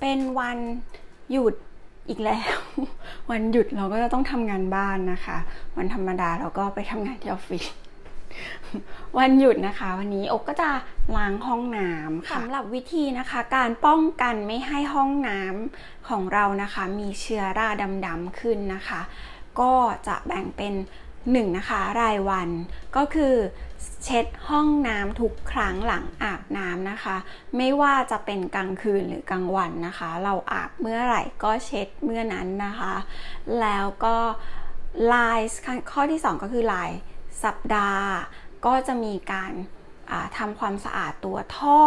เป็นวันหยุดอีกแล้ว วันหยุดเราก็จะต้องทำงานบ้านนะคะ วันธรรมดาเราก็ไปทำงานที่ออฟฟิศวันหยุดนะคะ วันนี้อกก็จะล้างห้องน้ำค่ะสำหรับวิธีนะคะ การป้องกันไม่ให้ห้องน้ำของเรานะคะ มีเชื้อราดำๆขึ้นนะคะ ก็จะแบ่งเป็นหนึ่งนะคะรายวันก็คือ เช็ดห้องน้ำทุกครั้งหลังอาบน้ำนะคะ ไม่ว่าจะเป็นกลางคืนหรือกลางวันนะคะ เราอาบเมื่อไหร่ก็เช็ดเมื่อนั้นนะคะ แล้วก็ลายข้อที่ 2 ก็คือลายสัปดาห์ ก็จะมีการทำความสะอาดตัวท่อ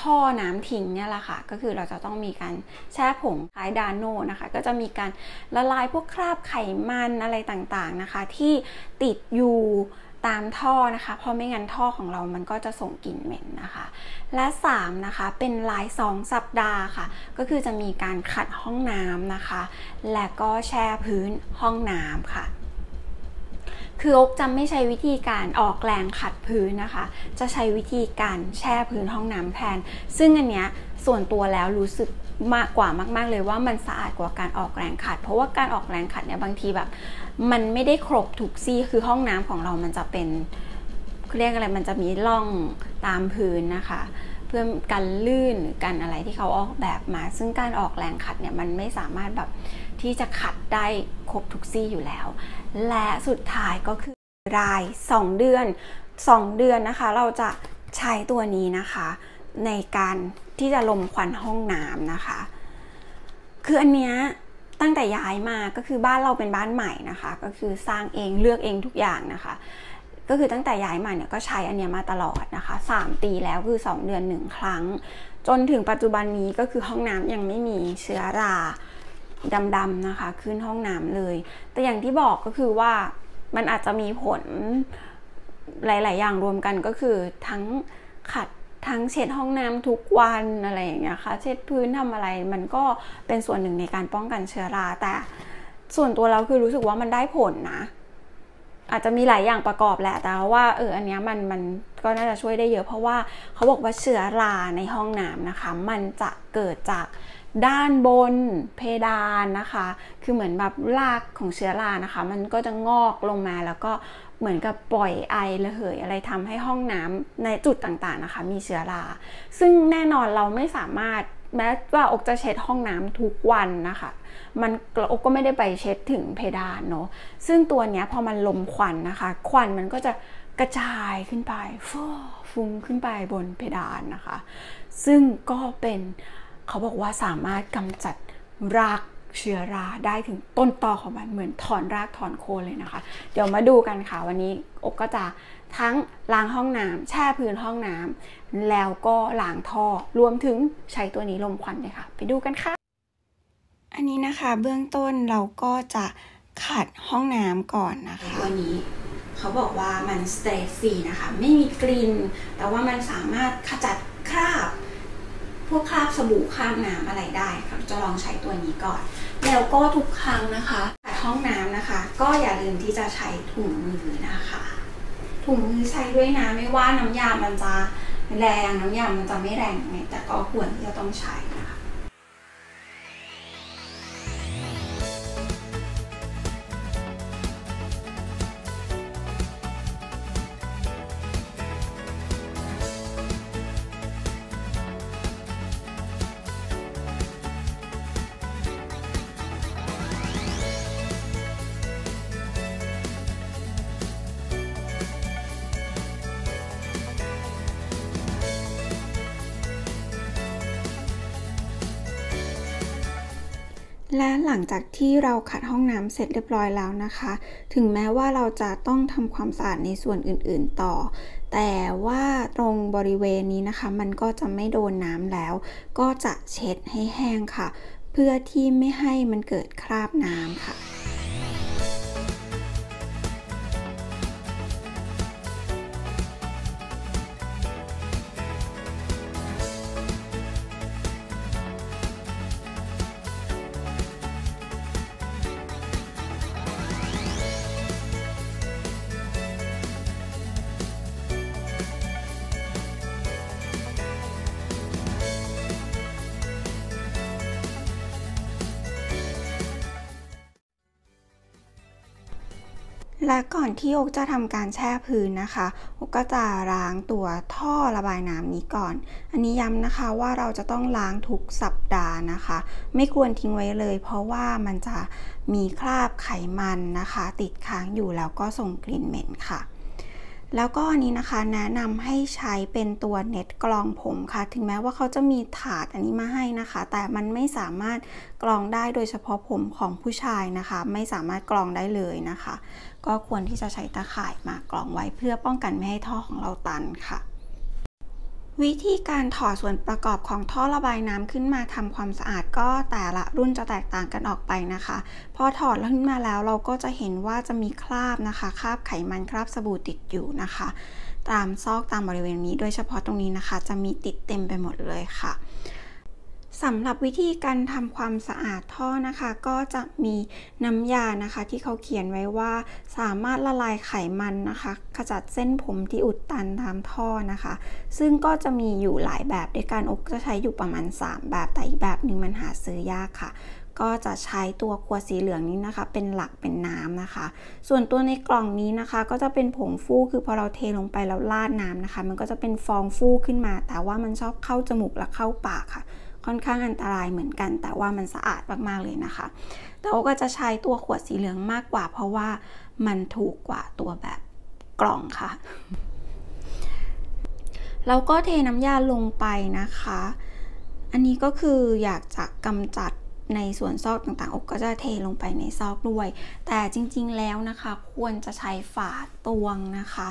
ท่อน้ำทิ้งเนี่ยแหละค่ะ ก็คือเราจะต้องมีการแช่ผงคล้ายดานโนนะคะ ก็จะมีการละลายพวกคราบไขมันอะไรต่างๆนะคะ ที่ติดอยู่ ตามท่อนะคะ เพราะไม่งั้นท่อของเรามันก็จะส่งกลิ่นเหม็นนะคะ และ 3 นะคะ เป็นลาย 2 สัปดาห์ค่ะ ก็คือจะมีการขัดห้องน้ำนะคะ และก็แช่พื้นห้องน้ำค่ะคืออกจะไม่ใช้วิธีการออกแรงขัดพื้นนะคะ จะใช้วิธีการแช่พื้นห้องน้ำแทน ซึ่งอันเนี้ยส่วนตัวแล้วรู้สึก มากกว่ามาก ๆเลยว่ามันสะอาดกว่าการออกแรงขัด เพราะว่าการออกแรงขัดเนี่ยบางทีแบบ มันไม่ได้ครบทุกซี่คือห้องน้ำของเรามันจะเป็นเรียกอะไรมันจะมีร่องตามพื้นนะคะ เพื่อกันลื่นกันอะไรที่เขาออกแบบมา ซึ่งการออกแรงขัดเนี่ยมันไม่สามารถแบบที่จะขัดได้ครบทุกซี่อยู่แล้ว และสุดท้ายก็คือราย 2 เดือน 2 เดือนนะคะ เราจะใช้ตัวนี้นะคะในการ ที่จะลมควันห้องน้ำนะคะ คืออันเนี้ยตั้งแต่ย้ายมาก็คือบ้านเราเป็นบ้านใหม่นะคะ ก็คือสร้างเองเลือกเองทุกอย่างนะคะ ก็คือตั้งแต่ย้ายมาเนี่ยก็ใช้อันเนี้ยมาตลอดนะคะ 3 ปีแล้วคือ 2 เดือนหนึ่งครั้ง จนถึงปัจจุบันนี้ก็คือห้องน้ำยังไม่มีเชื้อราดำๆนะคะ ขึ้นห้องน้ำเลย แต่อย่างที่บอกก็คือว่ามันอาจจะมีผลหลาย ๆ อย่างรวมกันก็คือทั้งขัด ทั้งเช็ดห้องน้ำทุกวันอะไรอย่างเงี้ยค่ะ เช็ดพื้นทำอะไรมันก็เป็นส่วนหนึ่งในการป้องกันเชื้อรา แต่ส่วนตัวเราคือรู้สึกว่ามันได้ผลนะ อาจจะมีหลายอย่างประกอบแหละแต่ว่าเอออันนี้มันมันก็น่าจะช่วยได้เยอะ เพราะว่าเขาบอกว่าเชื้อราในห้องน้ำนะคะ มันจะเกิดจากด้านบนเพดานนะคะ คือเหมือนแบบรากของเชื้อรานะคะ มันก็จะงอกลงมาแล้วก็ เหมือนกับปล่อยไอระเหยอะไรทำให้ห้องน้ำในจุดต่างๆนะคะ มีเชื้อรา ซึ่งแน่นอนเราไม่สามารถแม้ว่าอกจะเช็ดห้องน้ำทุกวันนะคะ มันอกก็ไม่ได้ไปเช็ดถึงเพดานเนาะ ซึ่งตัวเนี้ยพอมันลมควันนะคะ ควันมันก็จะกระจายขึ้นไปฟุ้งขึ้นไปบนเพดานนะคะ ซึ่งก็เป็นเขาบอกว่าสามารถกำจัดราก เชื้อราได้ถึงต้นตอของมันเหมือนถอนรากถอนโคนเลยนะคะ เดี๋ยวมาดูกันค่ะวันนี้อกก็จะทั้งล้างห้องน้ำแช่พื้นห้องน้ำแล้วก็ล้างท่อรวมถึงใช้ตัวนี้ลมควันเลยค่ะ ไปดูกันค่ะ อันนี้นะคะเบื้องต้นเราก็จะขัดห้องน้ำก่อนนะคะตัวนี้เขาบอกว่ามันสเตย์ฟรีนะคะ ไม่มีกลิ่นแต่ว่ามันสามารถขจัดคราบ พวกคราบสบู่คราบน้ำอะไรได้ค่ะ จะลองใช้ตัวนี้ก่อน แล้วก็ทุกครั้งนะคะขัดห้องน้ำนะคะ ก็อย่าลืมที่จะใช้ถุงมือนะคะ ถุงมือใช้ด้วยนะไม่ว่าน้ำยามันจะแรงน้ำยามันจะไม่แรงไงแต่ก็ควรที่จะต้องใช้ และหลังจากที่เราขัดห้องน้ำเสร็จเรียบร้อยแล้วนะคะ ถึงแม้ว่าเราจะต้องทำความสะอาดในส่วนอื่นๆต่อ แต่ว่าตรงบริเวณนี้นะคะ มันก็จะไม่โดนน้ำแล้ว ก็จะเช็ดให้แห้งค่ะ เพื่อที่ไม่ให้มันเกิดคราบน้ำค่ะ และก่อนที่โอกจะทำการแช่พื้นนะคะโอกก็จะล้างตัวท่อระบายน้ำนี้ก่อน อันนี้ย้ำนะคะว่าเราจะต้องล้างทุกสัปดาห์นะคะ ไม่ควรทิ้งไว้เลย เพราะว่ามันจะมีคราบไขมันนะคะ ติดค้างอยู่แล้วก็ส่งกลิ่นเหม็นค่ะ แล้วก็อันนี้นะคะแนะนำให้ใช้เป็นตัวเน็ตกรองผมค่ะ ถึงแม้ว่าเขาจะมีถาดอันนี้มาให้นะคะ แต่มันไม่สามารถกรองได้โดยเฉพาะผมของผู้ชายนะคะ ไม่สามารถกรองได้เลยนะคะ ก็ควรที่จะใช้ตะข่ายมากรองไว้เพื่อป้องกันไม่ให้ท่อของเราตันค่ะ วิธีการถอดส่วนประกอบของท่อระบายน้ำขึ้นมาทำความสะอาดก็แต่ละรุ่นจะแตกต่างกันออกไปนะคะ พอถอดขึ้นมาแล้วเราก็จะเห็นว่าจะมีคราบนะคะคราบไขมันคราบสบู่ติดอยู่นะคะ ตามซอกตามบริเวณนี้โดยเฉพาะตรงนี้นะคะ จะมีติดเต็มไปหมดเลยค่ะ สำหรับวิธีการทำความสะอาดท่อนะคะ ก็จะมีน้ำยานะคะ ที่เขาเขียนไว้ว่า สามารถละลายไขมันนะคะ ขจัดเส้นผมที่อุดตันตามท่อนะคะ ซึ่งก็จะมีอยู่หลายแบบในการอกจะใช้อยู่ประมาณ 3 แบบแต่อีกแบบหนึ่งมันหาซื้อยากค่ะก็จะใช้ตัวขวดสีเหลืองนี้นะคะ เป็นหลักเป็นน้ำนะคะ ส่วนตัวในกล่องนี้นะคะ ก็จะเป็นผงฟูคือพอเราเทลงไปแล้วราดน้ำนะคะ มันก็จะเป็นฟองฟูขึ้นมา แต่ว่ามันชอบเข้าจมูกและเข้าปากค่ะ ค่อนข้างอันตรายเหมือนกัน แต่ว่ามันสะอาดมากๆเลยนะคะ แต่ว่าก็จะใช้ตัวขวดสีเหลืองมากกว่า เพราะว่ามันถูกกว่าตัวแบบกล่องค่ะ แล้วก็เทน้ำยาลงไปนะคะ อันนี้ก็คืออยากจะกำจัด ในส่วนซอกต่างๆ อกก็จะเทลงไปในซอกด้วย แต่จริงๆแล้วนะคะ ควรจะใช้ฝาตวงนะคะ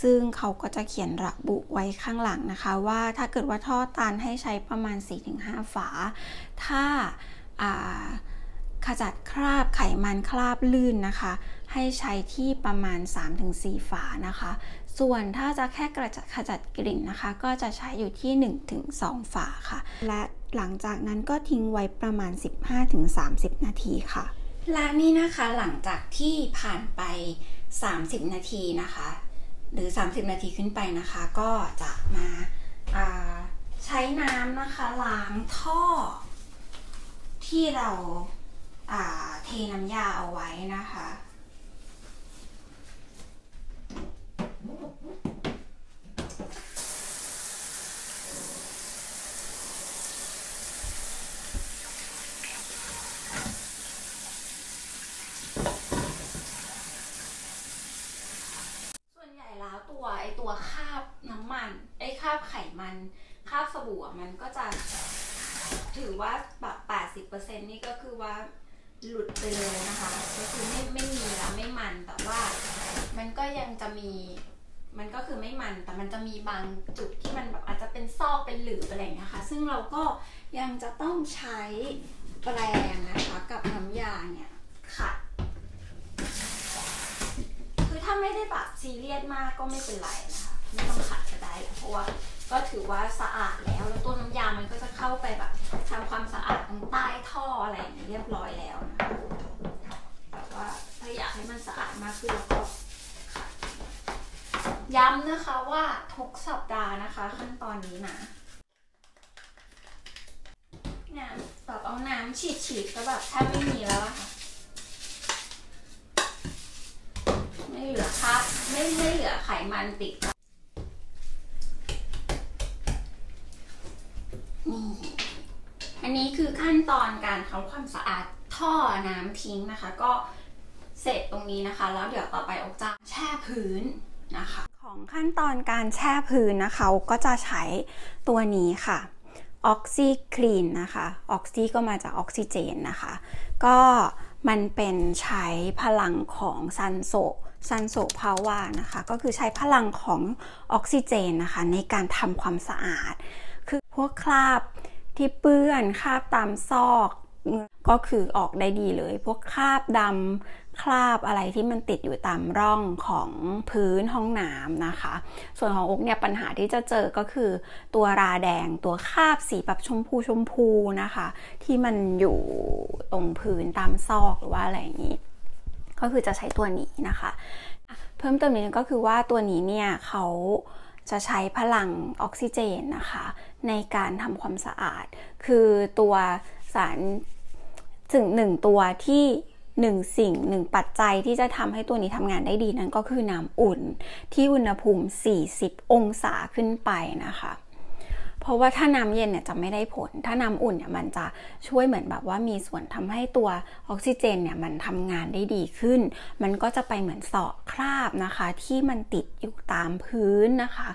ซึ่งเขาก็จะเขียนระบุไว้ข้างหลังนะคะ ว่าถ้าเกิดว่าท่อตันให้ใช้ประมาณ 4-5 ฝา ถ้าขจัดคราบไขมันคราบลื่นนะคะ ให้ใช้ที่ประมาณ 3-4 ฝานะคะ ส่วนถ้าจะแค่กระจัดขจัดกลิ่นนะคะ ก็จะใช้อยู่ที่ 1-2 ฝาค่ะ และหลังจากนั้นก็ทิ้งไว้ประมาณ 15-30 นาทีค่ะ และนี่นะคะหลังจากที่ผ่านไป 30 นาทีนะคะ หรือ 30 นาทีขึ้นไปนะคะ ก็จะมาาใช้น้ำนะคะล้างท่อ ที่เราเทน้ำยาเอาไว้นะคะ แล้วตัวไอตัวคาบน้ำมันไอคาบไขมันคาบสบู่มันก็จะถือว่าแบบแปดสิบเปอร์เซ็นนี่ก็คือว่าหลุดไปเลยนะคะ ก็คือไม่ไม่มีแล้วไม่มันแต่ว่ามันก็ยังจะมี มันก็คือไม่มันแต่มันจะมีบางจุดที่มันแบบอาจจะเป็นซอกเป็นหลืบอะไรอย่างเงี้ยค่ะ ซึ่งเราก็ยังจะต้องใช้แปรงนะคะกับน้ำยาเนี่ยขัดคือถ้าไม่ได้แบบซีเรียสมากก็ไม่เป็นไรนะคะ ไม่ต้องขัดก็ได้เพราะว่าก็ถือว่าสะอาดแล้ว แล้วตัวน้ำยามันก็จะเข้าไปแบบทำความสะอาดตรงใต้ท่ออะไรอย่างนี้เรียบร้อยแล้วนะคะแต่ว่าถ้าอยากให้มันสะอาดมากขึ้นเราก็ ย้ำนะคะว่าทุกสัปดาห์นะคะ ขั้นตอนนี้นะเนี่ยแบบเอาน้ำฉีดๆก็แบบแทบไม่มีแล้วค่ะ ไม่เหลือครับไม่ไม่เหลือไขมันติดนี่อันนี้คือขั้นตอนการทำความสะอาดท่อน้ำทิ้งนะคะ ก็เสร็จตรงนี้นะคะ แล้วเดี๋ยวต่อไปอกจะแช่พื้นนะคะ ของขั้นตอนการแช่พื้นนะคะก็จะใช้ตัวนี้ค่ะ OxiClean นะคะ oxi ก็มาจากออกซิเจนนะคะ ก็มันเป็นใช้พลังของ酸素 酸素パワーนะคะ ก็คือใช้พลังของออกซิเจนนะคะ ในการทำความสะอาด คือพวกคราบที่เปื้อนคราบตามซอก ก็คือออกได้ดีเลย พวกคราบดำ คราบอะไรที่มันติดอยู่ตามร่องของพื้นห้องน้ำนะคะ ส่วนของอกเนี่ยปัญหาที่จะเจอก็คือ ตัวราแดงตัวคราบสีแบบชมพูชมพูนะคะ ที่มันอยู่ตรงพื้นตามซอกหรือว่าอะไรอย่างนี้ ก็คือจะใช้ตัวนี้นะคะ เพิ่มเติมนี้ก็คือว่าตัวนี้เนี่ยเขาจะใช้พลังออกซิเจนนะคะ ในการทำความสะอาด คือตัวสารถึงหนึ่งตัวที่ หนึ่งสิ่งหนึ่งปัจจัยที่จะทำให้ตัวนี้ทำงานได้ดีนั้นก็คือน้ำอุ่นที่อุณหภูมิ 40 องศาขึ้นไปนะคะ เพราะว่าถ้าน้ำเย็นเนี่ยจะไม่ได้ผล ถ้าน้ำอุ่นเนี่ยมันจะช่วยเหมือนแบบว่ามีส่วนทำให้ตัวออกซิเจนเนี่ยมันทำงานได้ดีขึ้น มันก็จะไปเหมือนเสาะคราบนะคะ ที่มันติดอยู่ตามพื้นนะคะ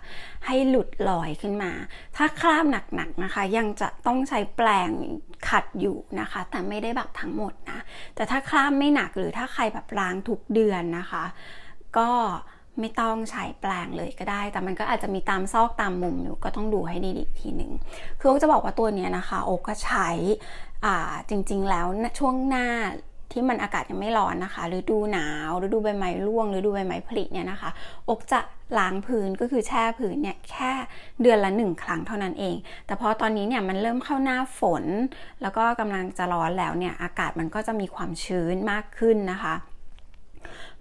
ให้หลุดลอยขึ้นมา ถ้าคราบหนักๆนะคะ ยังจะต้องใช้แปลงขัดอยู่นะคะ แต่ไม่ได้แบบทั้งหมดนะ แต่ถ้าคราบไม่หนักหรือถ้าใครแบบล้างทุกเดือนนะคะ ก็ ไม่ต้องใช้แปลงเลยก็ได้ แต่มันก็อาจจะมีตามซอกตามมุมอยู่ก็ต้องดูให้ดีอีกทีหนึ่งคือโอ๊กจะบอกว่าตัวนี้นะคะโอ๊กก็ใช้จริงๆแล้วช่วงหน้าที่มันอากาศยังไม่ร้อนนะคะหรือดูหนาวหรือดูใบไม้ร่วงหรือดูใบไม้ผลิเนี่ยนะคะ อกจะล้างพื้นก็คือแช่พื้นเนี่ยแค่เดือนละหนึ่งครั้งเท่านั้นเอง แต่พอตอนนี้เนี่ยมันเริ่มเข้าหน้าฝน แล้วก็กำลังจะร้อนแล้วเนี่ยอากาศมันก็จะมีความชื้นมากขึ้นนะคะ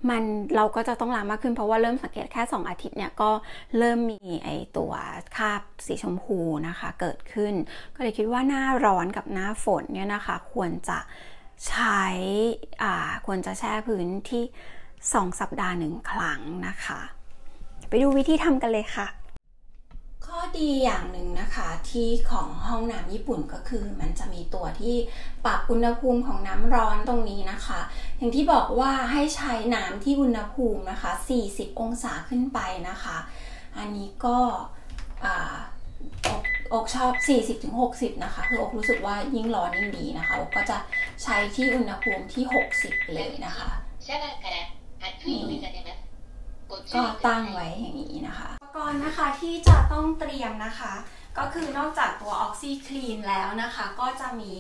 มันเราก็จะต้องล้างมากขึ้นเพราะว่าเริ่มสังเกตแค่ 2 อาทิตย์เนี่ยก็เริ่มมีไอตัวคราบสีชมพูนะคะ เกิดขึ้น ก็เลยคิดว่าหน้าร้อนกับหน้าฝนเนี่ยนะคะ ควรจะใช้อ่าควรจะแช่พื้นที่ 2 สัปดาห์หนึ่งครั้งนะคะ ไปดูวิธีทำกันเลยค่ะ ดีอย่างหนึ่งนะคะที่ของห้องน้ำญี่ปุ่นก็คือ มันจะมีตัวที่ปรับอุณหภูมิของน้ำร้อนตรงนี้นะคะ อย่างที่บอกว่าให้ใช้น้ำที่อุณหภูมินะคะ 40 องศาขึ้นไปนะคะ อันนี้ก็อกอกชอบ 40-60 นะคะ คืออกรู้สึกว่ายิ่งร้อนยิ่งดีนะคะอกก็จะใช้ที่อุณหภูมิที่ 60 เลยนะคะก็ตั้งไว้อย่างนี้นะคะอุป กรณ์นะคะที่จะต้องเตรียมนะคะ ก็คือนอกจากตัวออกซิคลีนแล้วนะคะ ก็จะมี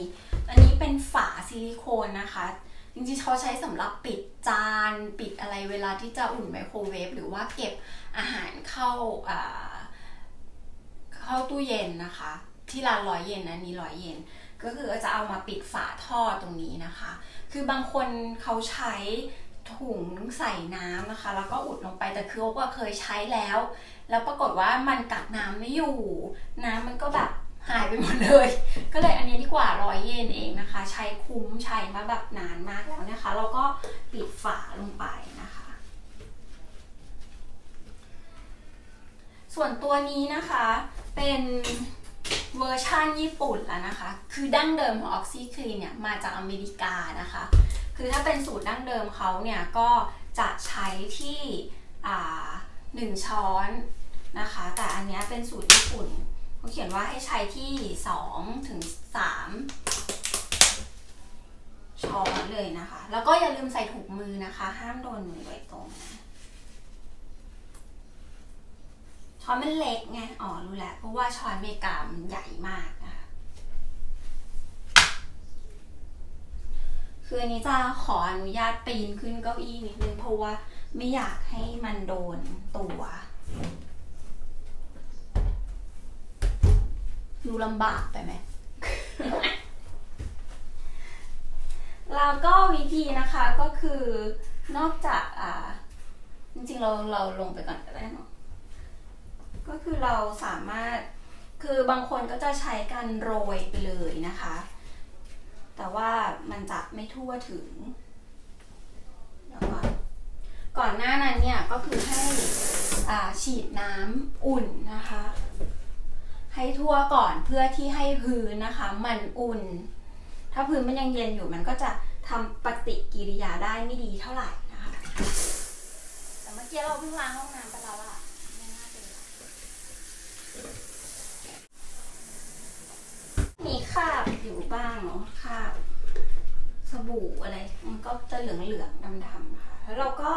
อันนี้เป็นฝาซิลิโคนนะคะจริงๆเขาใช้สำหรับปิดจานปิดอะไรเวลาที่จะอุ่นไมโครเวฟหรือว่าเก็บอาหารเข้าเข้าตู้เย็นนะคะ ที่ร้านร้อยเย็นนะนี้ร้อยเย็น ก็คือจะเอามาปิดฝาท่อตรงนี้นะคะ คือบางคนเขาใช้ถุงใส่น้ำนะคะ แล้วก็อุดลงไปแต่คือว่าเคยใช้แล้ว แล้วปรากฏว่ามันกักน้ำไม่อยู่ น้ำมันก็แบบหายไปหมดเลย ก็เลยอันนี้ดีกว่าร้อยเยนเองนะคะ ใช้คุ้มใช้มาแบบนานมากแล้วนะคะ เราก็ปิดฝาลงไปนะคะ ส่วนตัวนี้นะคะเป็นเวอร์ชันญี่ปุ่นแล้วนะคะ คือดั้งเดิมของ OxyClean เนี่ยมาจากอเมริกานะคะ คือถ้าเป็นสูตรดั้งเดิมเขาเนี่ยก็จะใช้ที่หนึ่งช้อน นะคะ แต่อันนี้เป็นสูตรญี่ปุ่นเขาเขียนว่าให้ใช้ที่สองถึงสามช้อนเลยนะคะ แล้วก็อย่าลืมใส่ถุงมือนะคะ ห้ามโดนมือโดยตรงช้อนมันเล็กไงอ๋อรู้แล้วเพราะว่าช้อนเมกามันใหญ่มากคืออันนี้จะขออนุญาตปีนขึ้นเก้าอี้นิดนึงเพราะว่าไม่อยากให้มันโดนตัว ดูลำบากไปไหมแล้วก็วิธีนะคะก็คือนอกจากอ่า จริงๆเราเราลงไปก่อนก็ได้เนาะก็คือเราสามารถคือบางคนก็จะใช้การโรยไปเลยนะคะ แต่ว่ามันจะไม่ทั่วถึงเดี๋ยวก่อนก่อนหน้านั้นเนี่ยก็คือให้ฉีดน้ำอุ่นนะคะ ให้ทั่วก่อนเพื่อที่ให้พื้นนะคะ มันอุ่น ถ้าพื้นมันยังเย็นอยู่มันก็จะทำปฏิกิริยาได้ไม่ดีเท่าไหร่นะคะ แต่เมื่อกี้เราเพิ่งล้างห้องน้ำไปแล้วล่ะมีคราบอยู่บ้างเนาะคราบสบู่อะไร มันก็จะเหลืองเหลืองดำๆค่ะ แล้วเราก็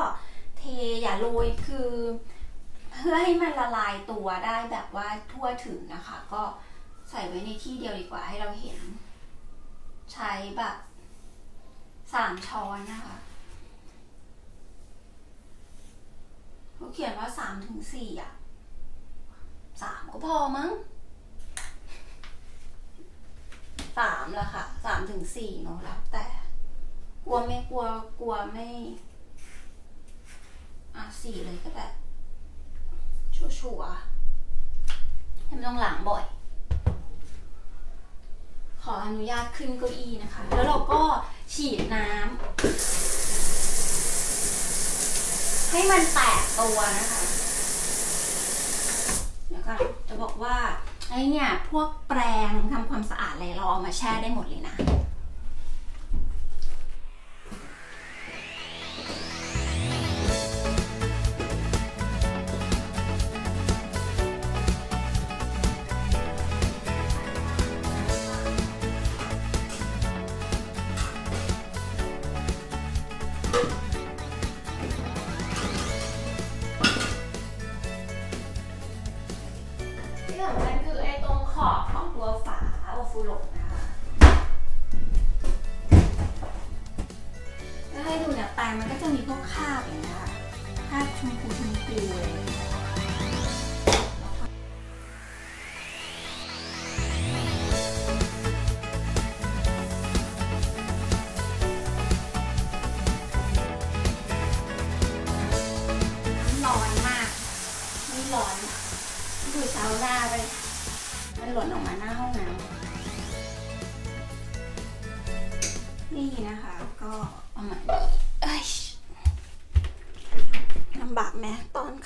เทอย่าโรยคือ เพื่อให้มันละลายตัวได้แบบว่าทั่วถึงนะคะ ก็ใส่ไว้ในที่เดียวดีกว่าให้เราเห็น ใช้แบบสามช้อนนะคะเขาเขียนว่าสามถึงสี่อะสามก็พอมั้งสามละค่ะสามถึงสี่เนาะแล้วแต่ กลัวไม่กลัวกลัวไม่ อะสี่เลยก็ได้ ชัวชัวไม่ต้องหลังบ่อย ขออนุญาตขึ้นเก้าอี้นะคะ แล้วเราก็ฉีดน้ำให้มันแตกตัวนะคะเดี๋ยวก่อนจะบอกว่าไอเนี่ย พวกแปรงทำความสะอาดอะไรเราเอามาแช่ได้หมดเลยนะ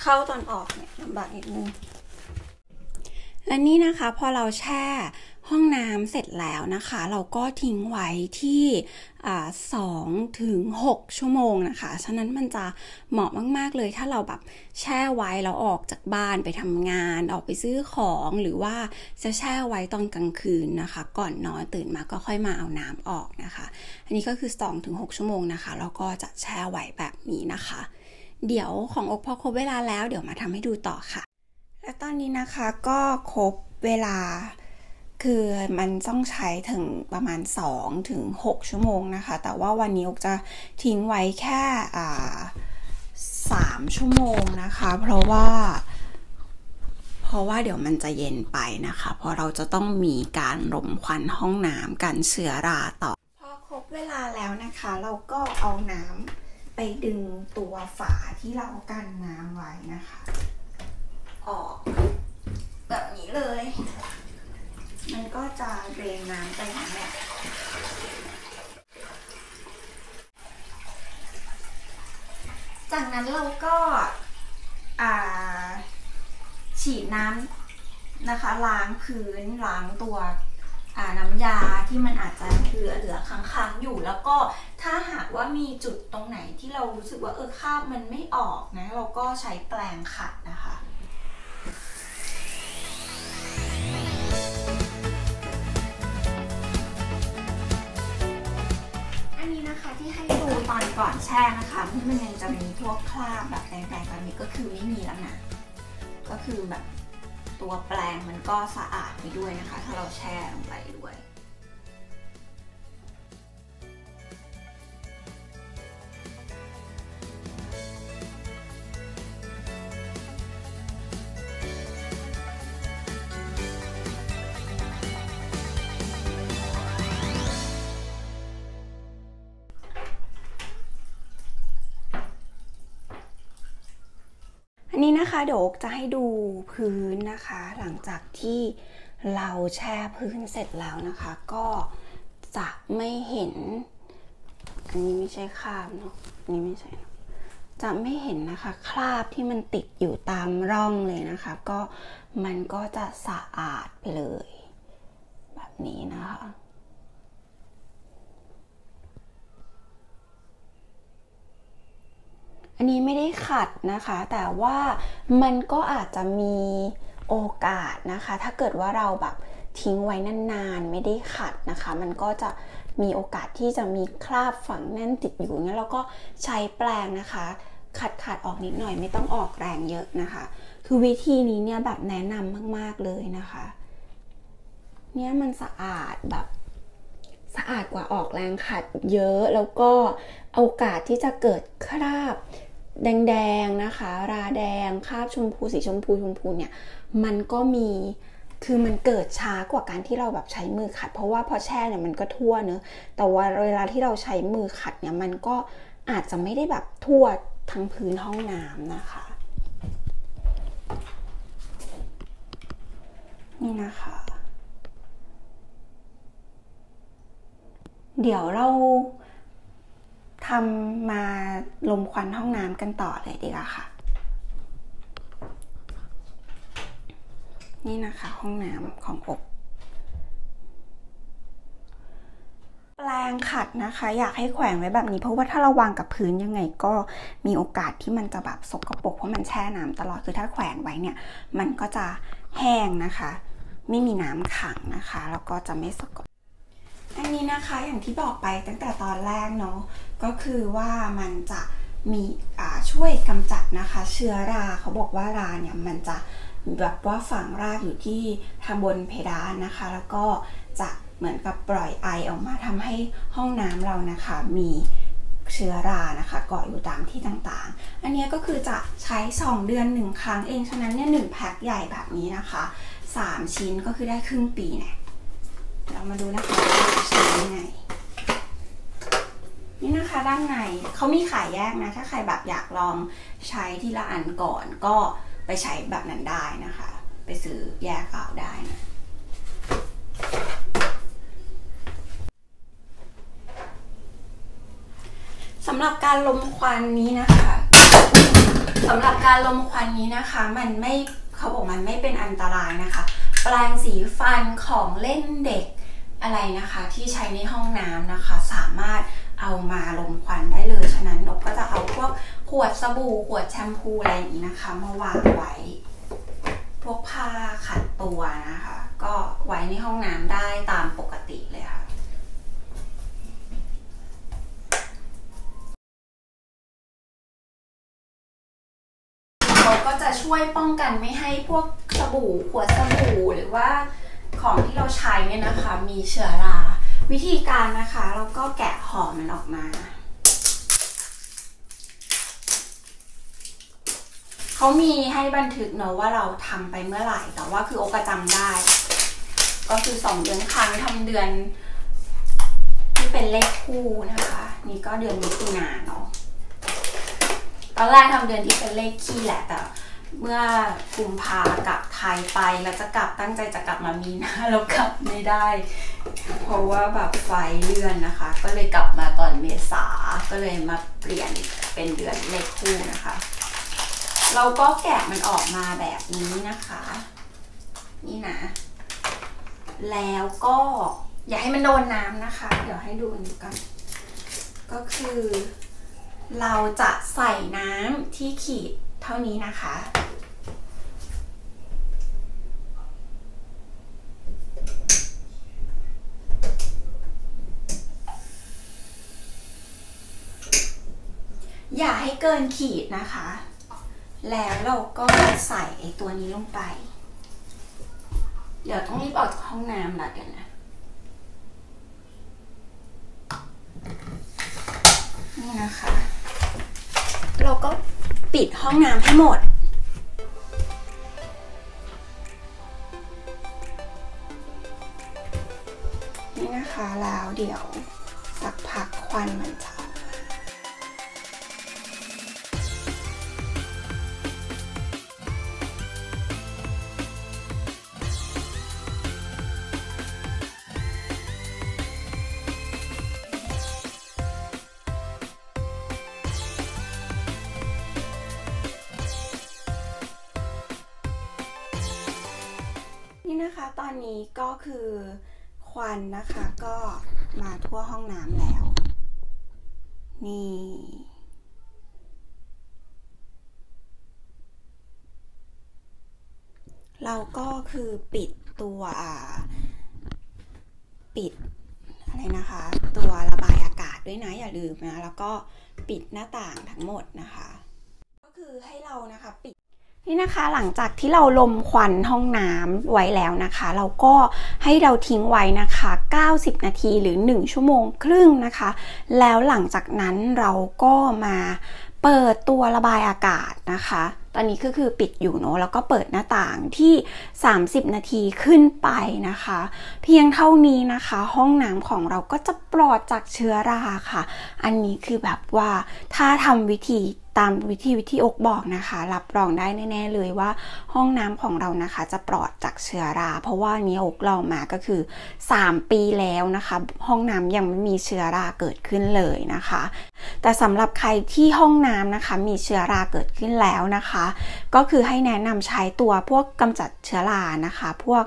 เข้าตอนออกเนี่ยลำบากนิดนึงและนี่นะคะพอเราแช่ห้องน้ำเสร็จแล้วนะคะ เราก็ทิ้งไว้ที่สองถึงหกชั่วโมงนะคะ ฉะนั้นมันจะเหมาะมาก ๆ เลยถ้าเราแบบแช่ไว้แล้วออกจากบ้านไปทำงาน ออกไปซื้อของหรือว่าจะแช่ไว้ตอนกลางคืนนะคะ ก่อนนอนตื่นมาก็ค่อยมาเอาน้ำออกนะคะ อันนี้ก็คือ2ถึง6ชั่วโมงนะคะแล้วก็จะแช่ไว้แบบนี้นะคะ เดี๋ยวของอกพอครบเวลาแล้วเดี๋ยวมาทำให้ดูต่อค่ะ และตอนนี้นะคะก็ครบเวลา คือมันต้องใช้ถึงประมาณ 2 ถึง 6 ชั่วโมงนะคะ แต่ว่าวันนี้อกจะทิ้งไว้แค่อ่า3ชั่วโมงนะคะ เพราะว่าเพราะว่าเดี๋ยวมันจะเย็นไปนะคะ เพราะเราจะต้องมีการรมควันห้องน้ำกันเชื้อราต่อ พอครบเวลาแล้วนะคะ เราก็เอาน้ำ ไปดึงตัวฝาที่เรากันน้ำไว้นะคะ ออกแบบนี้เลย มันก็จะเรนน้ำไปทั้งหมดจากนั้นเราก็าฉีดน้ำนะคะ ล้างพื้นล้างตัว น้ำยาที่มันอาจจะเหลือเหลือค้างๆอยู่ แล้วก็ถ้าหากว่ามีจุดตรงไหนที่เรารู้สึกว่าเออคราบมันไม่ออกนะ เราก็ใช้แปรงขัดนะคะอันนี้นะคะที่ให้ดูตอนก่อนแช่นะคะที่มันยังจะมีพวกคราบแบบแดงๆตอนนี้ก็คือไม่มีแล้วนะ ก็คือแบบ ตัวแปรงมันก็สะอาดไปด้วยนะคะ ถ้าเราแช่ลงไปด้วย นะคะเดี๋ยวจะให้ดูพื้นนะคะ หลังจากที่เราแช่พื้นเสร็จแล้วนะคะ ก็จะไม่เห็น อันนี้ไม่ใช่คราบเนาะอันนี้ไม่ใช่เนอะจะไม่เห็นนะคะ คราบที่มันติดอยู่ตามร่องเลยนะคะ ก็มันก็จะสะอาดไปเลย แบบนี้นะคะ อันนี้ไม่ได้ขัดนะคะ แต่ว่ามันก็อาจจะมีโอกาสนะคะ ถ้าเกิดว่าเราแบบทิ้งไว้นานๆ ไม่ได้ขัดนะคะ มันก็จะมีโอกาสที่จะมีคราบฝังแน่นติดอยู่งั้นเราก็ใช้แปรงนะคะ ขัดขัดออกนิดหน่อยไม่ต้องออกแรงเยอะนะคะ คือวิธีนี้เนี่ยแบบแนะนำมากๆเลยนะคะ เนี่ยมันสะอาดแบบสะอาดกว่าออกแรงขัดเยอะแล้วก็โอกาสที่จะเกิดคราบ แดงๆนะคะ ราแดงคาบชมพูสีชมพูชมพูเนี่ยมันก็มีคือมันเกิดช้ากว่าการที่เราแบบใช้มือขัด เพราะว่าพอแช่เนี่ยมันก็ทั่วเนอะแต่ว่าเวลาที่เราใช้มือขัดเนี่ยมันก็อาจจะไม่ได้แบบทั่วทั้งพื้นห้องน้ำนะคะ นี่นะคะ เดี๋ยวเรา ทำมาลมควันห้องน้ำกันต่อเลยดีกว่าค่ะ นี่นะคะห้องน้ำของอบแปลงขัดนะคะ อยากให้แขวนไว้แบบนี้ เพราะว่าถ้าเราวางกับพื้นยังไงก็มีโอกาสที่มันจะแบบสกรปรกเพราะมันแช่น้ำตลอดคือถ้าแขวนไว้เนี่ยมันก็จะแห้งนะคะ ไม่มีน้ำขังนะคะแล้วก็จะไม่สกปรกอันนี้นะคะอย่างที่บอกไปตั้งแต่ตอนแรกเนาะก็คือว่ามันจะมีช่วยกำจัดนะคะเชื้อราเขาบอกว่าราเนี่ยมันจะแบบว่าฝังรากอยู่ที่ทางบนเพดานนะคะ แล้วก็จะเหมือนกับปล่อยไอออกมาทำให้ห้องน้ำเรานะคะ มีเชื้อรานะคะเกาะอยู่ตามที่ต่างๆ อันนี้ก็คือจะใช้ 2 เดือน 1 ครั้งเอง ฉะนั้นเนี่ยหแพ็คใหญ่แบบนี้นะคะ 3 ชิ้นก็คือได้ครึ่งปีเนี่ยเรามาดูนะคะว่าใช้ยังไง นี่นะคะด้านในเขามีขายแยกนะ ถ้าใครแบบอยากลองใช้ทีละอันก่อนก็ไปใช้แบบนั้นได้นะคะ ไปซื้อแยกเอาได้นะสำหรับการลมควันนี้นะคะสำหรับการลมควันนี้นะคะ มันไม่เขาบอกมันไม่เป็นอันตรายนะคะ แปรงสีฟันของเล่นเด็กอะไรนะคะ ที่ใช้ในห้องน้ำนะคะ สามารถ เอามาลมควันได้เลย ฉะนั้นนกก็จะเอาพวกขวดสบู่ขวดแชมพูอะไรอย่างนี้นะคะ มาวางไว้ พวกผ้าขัดตัวนะคะ ก็ไว้ในห้องน้ำได้ตามปกติเลยค่ะก็จะช่วยป้องกันไม่ให้พวกสบู่ขวดสบู่หรือว่าของที่เราใช้เนี่ยนะคะ มีเชื้อรา วิธีการนะคะ เราก็แกะห่อมันออกมา เขามีให้บันทึกเนาะว่าเราทำไปเมื่อไหร่ แต่ว่าคือโอกระจำได้ ก็คือสองเดือนครั้งทำเดือน ที่เป็นเลขคู่นะคะ นี่ก็เดือนมิถุนาเนาะตอนแรกทำเดือนที่เป็นเลขขี้แหละแต่ เมื่อกุมภากลับไทยไปแล้วจะกลับตั้งใจจะกลับมามีนาแล้วกลับไม่ได้ เพราะว่าแบบไฟเลื่อนนะคะ ก็เลยกลับมาตอนเมษาก็เลยมาเปลี่ยนเป็นเดือนเลขคู่นะคะ เราก็แกะมันออกมาแบบนี้นะคะ นี่นะ แล้วก็อย่าให้มันโดนน้ำนะคะ เดี๋ยวให้ดูอันนี้ก่อนก็คือ เราจะใส่น้ำที่ขีด เท่านี้นะคะ อย่าให้เกินขีดนะคะ แล้วเราก็ใส่ไอตัวนี้ลงไป เดี๋ยวต้องรีบออกจากห้องน้ำละเดี๋ยวนะนี่นะคะ เราก็ ปิดห้องน้ำให้หมด นี่นะคะแล้วเดี๋ยวสักพักควันมันจะ นะคะ ตอนนี้ก็คือควันนะคะ ก็มาทั่วห้องน้ำแล้ว นี่ เราก็คือปิดตัวปิดอะไรนะคะ ตัวระบายอากาศด้วยนะ อย่าลืมนะ แล้วก็ปิดหน้าต่างทั้งหมดนะคะ ก็คือให้เรานะคะ ปิด นี่นะคะหลังจากที่เราลมควันห้องน้ำไว้แล้วนะคะ เราก็ให้เราทิ้งไว้นะคะ 90 นาทีหรือ 1 ชั่วโมงครึ่งนะคะ แล้วหลังจากนั้นเราก็มาเปิดตัวระบายอากาศนะคะ ตอนนี้ก็คือปิดอยู่เนาะแล้วก็เปิดหน้าต่างที่ 30 นาทีขึ้นไปนะคะ เพียงเท่านี้นะคะ ห้องน้ำของเราก็จะปลอดจากเชื้อราค่ะ อันนี้คือแบบว่าถ้าทำวิธี ตามวิธีวิธีอกบอกนะคะ รับรองได้แน่ ๆ เลยว่าห้องน้ำของเรานะคะ จะปลอดจากเชื้อรา เพราะว่านี้อกเรามาก็คือ 3 ปีแล้วนะคะ ห้องน้ำยังไม่มีเชื้อราเกิดขึ้นเลยนะคะ แต่สำหรับใครที่ห้องน้ำนะคะ มีเชื้อราเกิดขึ้นแล้วนะคะ ก็คือให้แนะนำใช้ตัวพวกกำจัดเชื้อรานะคะ พวก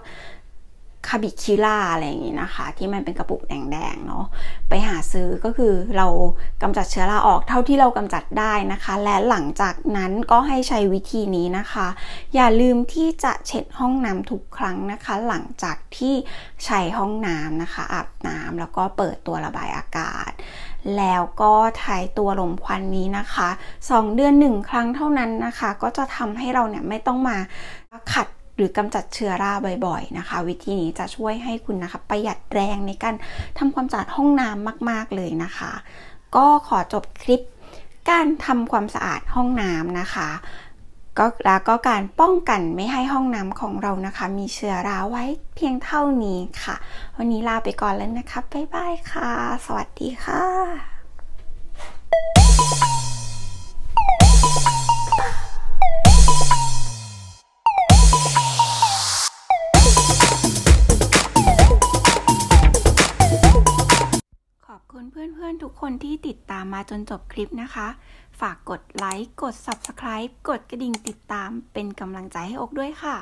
คาบิคิล่าอะไรอย่างนี้นะคะ ที่มันเป็นกระปุกแดงๆเนาะไปหาซื้อก็คือเรากำจัดเชื้อราออกเท่าที่เรากำจัดได้นะคะ และหลังจากนั้นก็ให้ใช้วิธีนี้นะคะ อย่าลืมที่จะเช็ดห้องน้ำทุกครั้งนะคะ หลังจากที่ใช้ห้องน้ำนะคะอาบน้ำแล้วก็เปิดตัวระบายอากาศ แล้วก็ถ่ายตัวลมควันนี้นะคะ 2 เดือนหนึ่งครั้งเท่านั้นนะคะ ก็จะทำให้เราเนี่ยไม่ต้องมาขัด หรือกำจัดเชื้อราบ่อยๆนะคะ วิธีนี้จะช่วยให้คุณนะคะประหยัดแรงในการทำความสะอาดห้องน้ำมาก ๆเลยนะคะ ก็ขอจบคลิปการทำความสะอาดห้องน้ำนะคะก็แล้วก็การป้องกันไม่ให้ห้องน้ำของเรานะคะ มีเชื้อราไว้เพียงเท่านี้ค่ะ วันนี้ลาไปก่อนแล้วนะคะ บ๊ายบายค่ะ สวัสดีค่ะ เพื่อนๆทุกคนที่ติดตามมาจนจบคลิปนะคะ ฝากกดไลค์ กด Subscribe กดกระดิ่งติดตามเป็นกำลังใจให้อกด้วยค่ะ